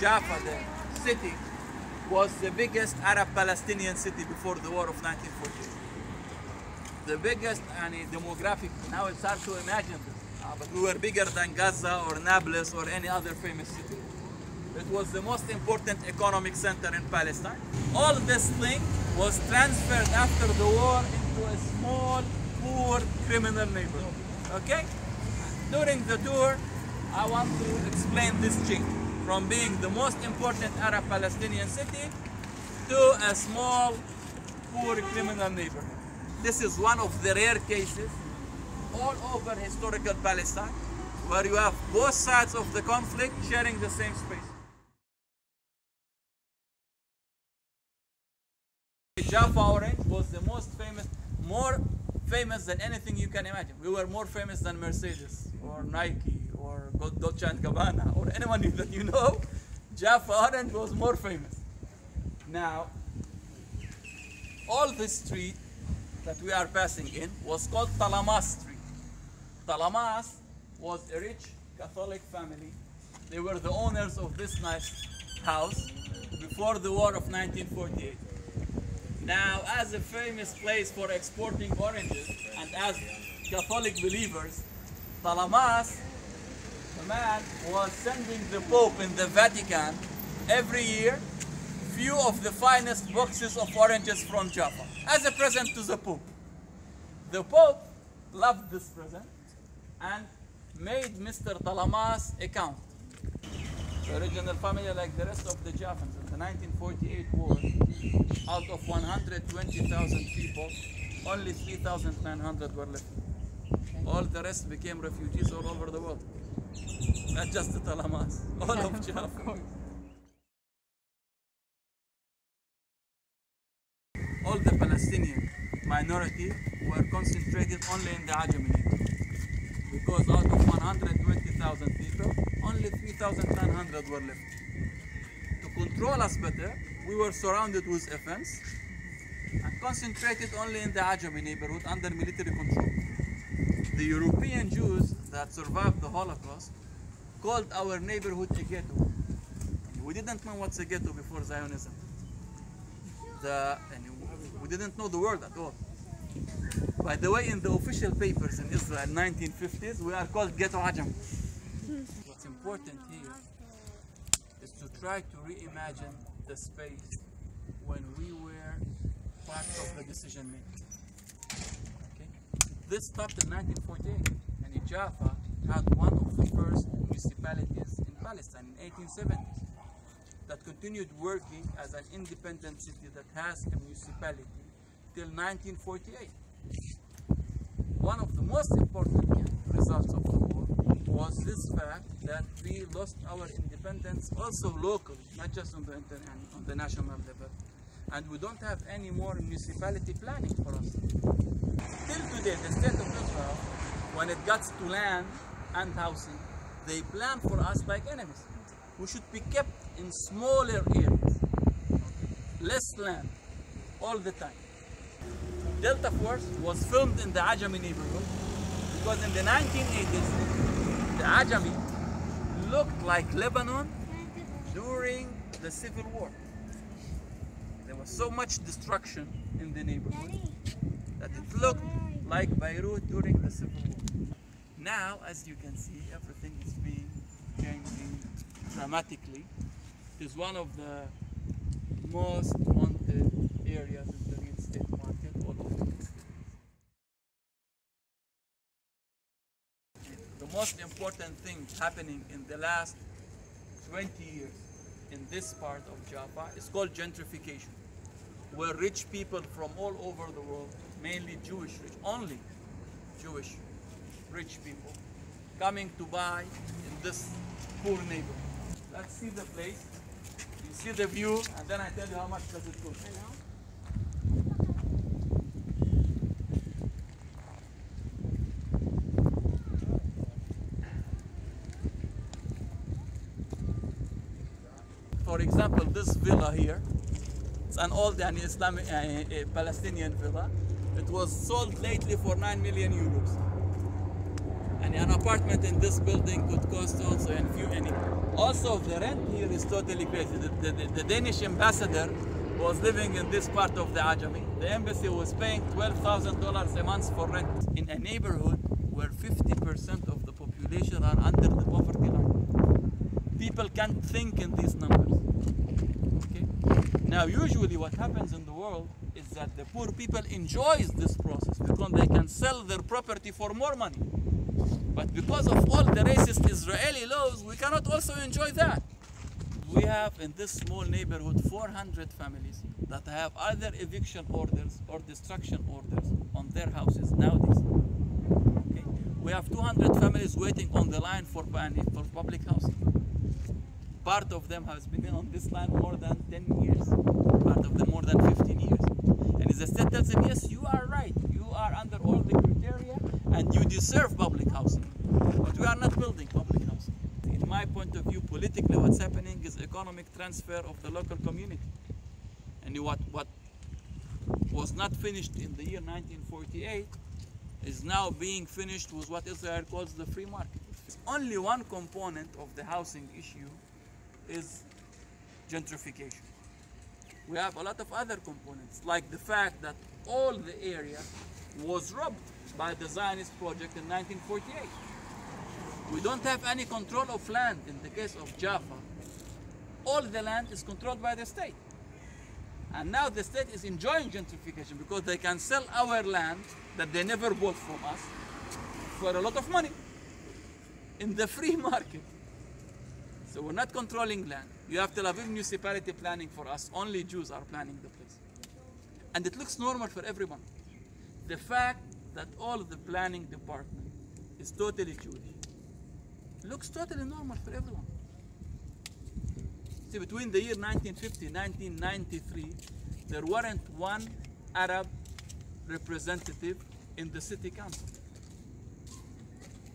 Jaffa, the city, was the biggest Arab-Palestinian city before the war of 1948. The biggest and demographic, now it's hard to imagine this, uh, but we were bigger than Gaza or Nablus or any other famous city. It was the most important economic center in Palestine. All this thing was transferred after the war into a small, poor, criminal neighborhood. Okay? During the tour, I want to explain this change from being the most important Arab Palestinian city to a small, poor, criminal neighborhood. This is one of the rare cases all over historical Palestine where you have both sides of the conflict sharing the same space. Jaffa Orange was the most famous, more famous than anything you can imagine. We were more famous than Mercedes or Nike or Dolce & Gabbana or anyone that you know. Jaffa Orange was more famous. Now, all this street that we are passing in was called Talamas Street. Talamas was a rich Catholic family. They were the owners of this nice house before the war of 1948. Now, as a famous place for exporting oranges and as Catholic believers, Talamas, the man, was sending the Pope in the Vatican every year few of the finest boxes of oranges from Jaffa as a present to the Pope. The Pope loved this present and made Mr. Talamas a count. The original family, like the rest of the Jaffans in the 1948 war, out of 120,000 people, only 3,900 were left. All the rest became refugees all over the world. Not just the Talamas, all of Jaffa. all the Palestinian minority were concentrated only in the Ajami neighborhood. Because out of 120,000 people, only 3,900 were left. To control us better, we were surrounded with a fence and concentrated only in the Ajami neighborhood under military control. The European Jews that survived the Holocaust called our neighborhood a ghetto. We didn't know what's a ghetto before Zionism. The, we didn't know the word at all. By the way, in the official papers in Israel, 1950s, we are called Ghetto Ajam. What's important here is to try to reimagine the space when we were part of the decision making. Okay? This started in 1948, and Jaffa had one of the first municipalities in Palestine in 1870s that continued working as an independent city that has a municipality till 1948. One of the most important results of the war was this fact that we lost our independence also locally, not just on the, on the national level. And we don't have any more municipality planning for us. Till today, the state of when it gets to land and housing, they plan for us like enemies. We should be kept in smaller areas, less land, all the time. Delta Force was filmed in the Ajami neighborhood because in the 1980s, the Ajami looked like Lebanon during the Civil War. There was so much destruction in the neighborhood that it looked like Beirut during the Civil War. Now, as you can see, everything is being changing dramatically. It is one of the most wanted areas in the real estate market all over the city. The most important thing happening in the last 20 years in this part of Jaffa is called gentrification, where rich people from all over the world, mainly Jewish rich, only Jewish rich people, coming to buy in this poor neighborhood. Let's see the place. You see the view, and then I tell you how much does it cost. For example, this villa here, it's an old and Islamic uh, uh, Palestinian villa. It was sold lately for 9 million euros. and an apartment in this building could cost also and few any. Also, the rent here is totally crazy. The, the, the Danish ambassador was living in this part of the Ajami. The embassy was paying $12,000 a month for rent in a neighborhood where 50% of the population are under the poverty line. People can't think in these numbers. Now, usually what happens in the world is that the poor people enjoys this process because they can sell their property for more money. But because of all the racist Israeli laws, we cannot also enjoy that. We have in this small neighborhood 400 families that have either eviction orders or destruction orders on their houses nowadays. Okay? We have 200 families waiting on the line for, for public housing. Part of them has been on this land more than 10 years, part of them more than 15 years. And the state tells them, yes, you are right, you are under all the criteria and you deserve public housing. But we are not building public housing. In my point of view, politically, what's happening is economic transfer of the local community. And what, what was not finished in the year 1948 is now being finished with what Israel calls the free market. It's only one component of the housing issue is gentrification. We have a lot of other components, like the fact that all the area was robbed by the Zionist project in 1948. We don't have any control of land in the case of Jaffa. All the land is controlled by the state. And now the state is enjoying gentrification because they can sell our land that they never bought from us for a lot of money in the free market. So we're not controlling land. You have Tel Aviv municipality planning for us. Only Jews are planning the place. And it looks normal for everyone. The fact that all of the planning department is totally Jewish looks totally normal for everyone. See, between the year 1950 and 1993, there weren't one Arab representative in the city council.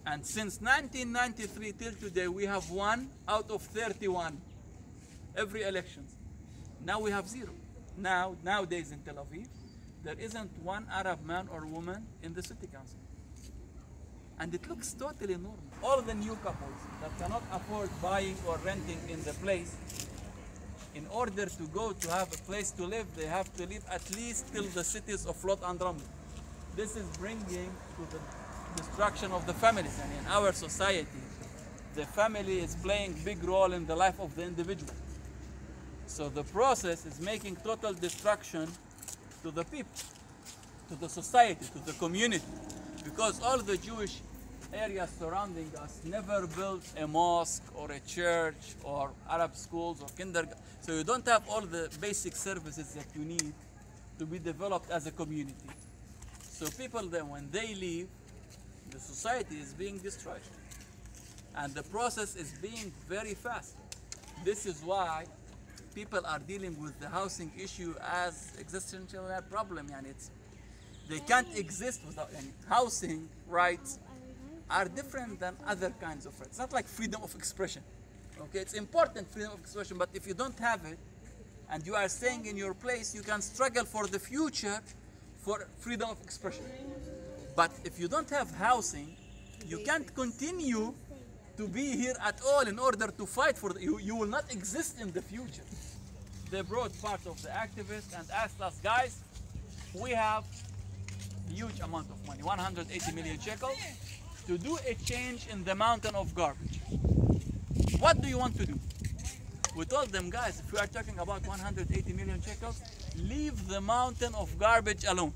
And since 1993 till today, we have one out of 31 every election. Now we have zero. Now, nowadays in Tel Aviv, there isn't one Arab man or woman in the city council. And it looks totally normal. All the new couples that cannot afford buying or renting in the place, in order to go to have a place to live, they have to live at least till the cities of Lod and Ramla. This is bringing to the destruction of the families. And in our society, the family is playing big role in the life of the individual. So the process is making total destruction to the people, to the society, to the community. Because all the Jewish areas surrounding us never built a mosque or a church or Arab schools or kindergarten. So you don't have all the basic services that you need to be developed as a community. So people then, when they leave, the society is being destroyed. And the process is being very fast. This is why people are dealing with the housing issue as existential problem. And it's, they can't exist without any housing rights are different than other kinds of rights. It's not like freedom of expression. Okay, it's important freedom of expression, but if you don't have it and you are staying in your place, you can struggle for the future for freedom of expression. But if you don't have housing, you can't continue to be here at all in order to fight for the, you. You will not exist in the future. They brought part of the activists and asked us, guys, we have huge amount of money, 180 million shekels, to do a change in the mountain of garbage. What do you want to do? We told them, guys, if we are talking about 180 million shekels, leave the mountain of garbage alone.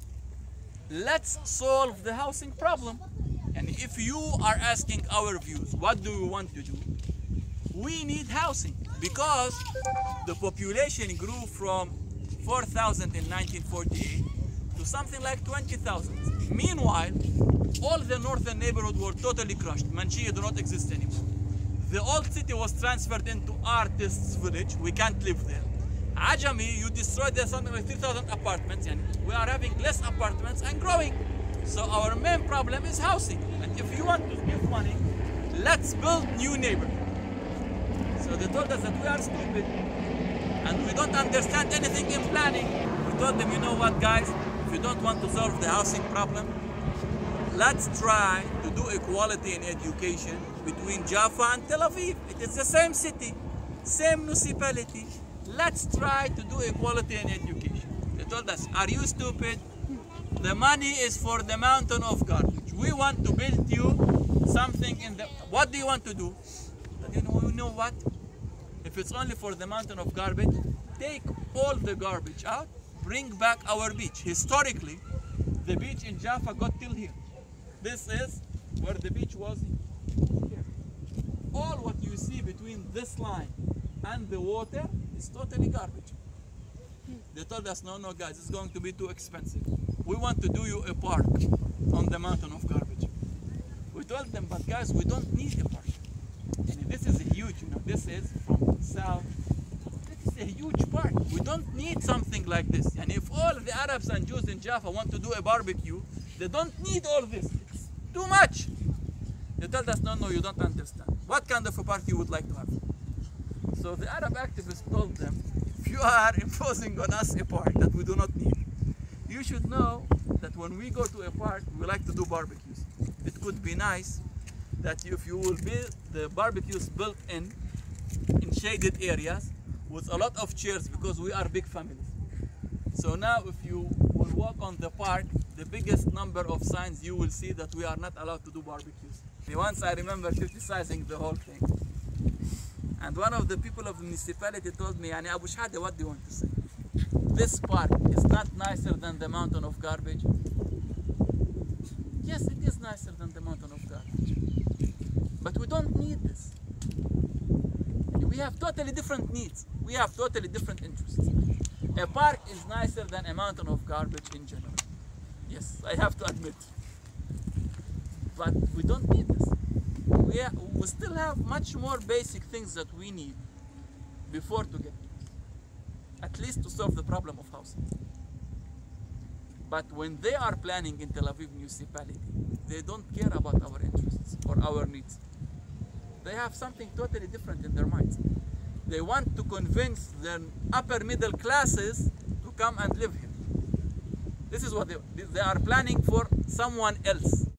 Let's solve the housing problem. And if you are asking our views, what do we want to do? We need housing because the population grew from 4,000 in 1948 to something like 20,000. Meanwhile, all the northern neighborhood were totally crushed. Manshia do not exist anymore. The old city was transferred into artists' village. We can't live there. Ajami, you destroyed something like 3,000 apartments and we are having less apartments and growing. So our main problem is housing. And if you want to give money, let's build new neighborhoods. So they told us that we are stupid and we don't understand anything in planning. We told them, you know what guys, if you don't want to solve the housing problem, let's try to do equality in education between Jaffa and Tel Aviv. It is the same city, same municipality. Let's try to do equality in education. They told us, are you stupid? The money is for the mountain of garbage. We want to build you something in the... What do you want to do? You know, you know what? If it's only for the mountain of garbage, take all the garbage out, bring back our beach. Historically, the beach in Jaffa got till here. This is where the beach was here. All what you see between this line and the water is totally garbage. They told us, no, no, guys, it's going to be too expensive. We want to do you a park on the mountain of garbage. We told them, but guys, we don't need a park. And this is huge, you know, this is from south. This is a huge park. We don't need something like this. And if all the Arabs and Jews in Jaffa want to do a barbecue, they don't need all this. It's too much. They told us, no, no, you don't understand. What kind of a park you would like to have? So the Arab activists told them, if you are imposing on us a park that we do not need, you should know that when we go to a park, we like to do barbecues. It could be nice that if you will build the barbecues built in in shaded areas with a lot of chairs because we are big families. So now if you will walk on the park, the biggest number of signs you will see that we are not allowed to do barbecues. Once I remember criticizing the whole thing. And one of the people of the municipality told me, Yani Abu Shehade, what do you want to say? This park is not nicer than the mountain of garbage. Yes, it is nicer than the mountain of garbage. But we don't need this. We have totally different needs. We have totally different interests. A park is nicer than a mountain of garbage in general. Yes, I have to admit. But we don't need this. We, still have much more basic things that we need before to get. At least to solve the problem of housing. But when they are planning in Tel Aviv municipality, they don't care about our interests or our needs. They have something totally different in their minds. They want to convince the upper middle classes to come and live here. This is what they, they are planning for someone else.